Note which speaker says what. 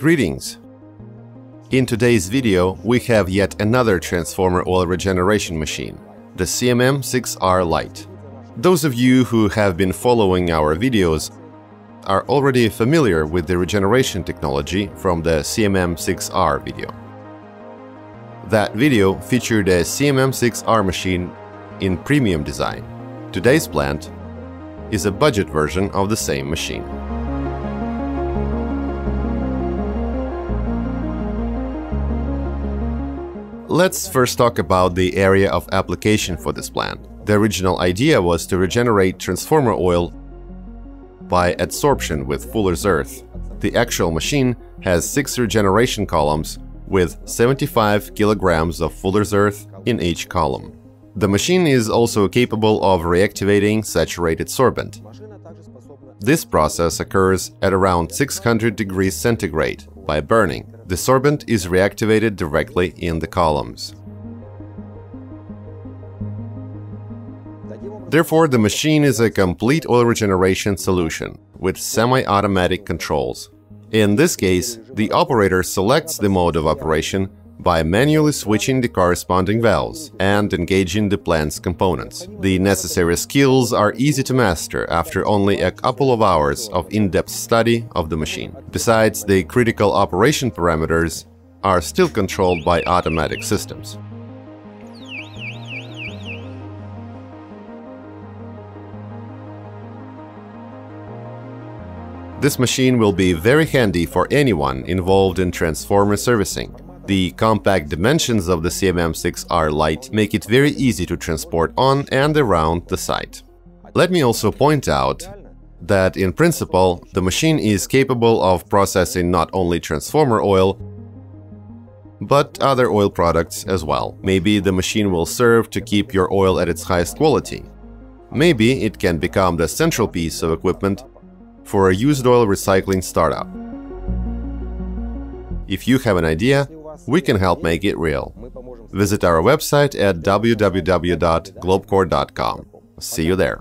Speaker 1: Greetings! In today's video, we have yet another transformer oil regeneration machine, the CMM6R Lite. Those of you who have been following our videos are already familiar with the regeneration technology from the CMM6R video. That video featured a CMM6R machine in premium design. Today's plant is a budget version of the same machine. Let's first talk about the area of application for this plant. The original idea was to regenerate transformer oil by adsorption with Fuller's Earth. The actual machine has six regeneration columns with 75 kilograms of Fuller's Earth in each column. The machine is also capable of reactivating saturated sorbent. This process occurs at around 600 degrees centigrade by burning the sorbent is reactivated directly in the columns. Therefore, the machine is a complete oil regeneration solution with semi-automatic controls. In this case, the operator selects the mode of operation by manually switching the corresponding valves and engaging the plant's components. The necessary skills are easy to master after only a couple of hours of in-depth study of the machine. Besides, the critical operation parameters are still controlled by automatic systems. This machine will be very handy for anyone involved in transformer servicing. The compact dimensions of the CMM6R Lite make it very easy to transport on and around the site. Let me also point out that in principle, the machine is capable of processing not only transformer oil, but other oil products as well. Maybe the machine will serve to keep your oil at its highest quality. Maybe it can become the central piece of equipment for a used oil recycling startup. If you have an idea, we can help make it real. Visit our website at www.globecore.com. See you there.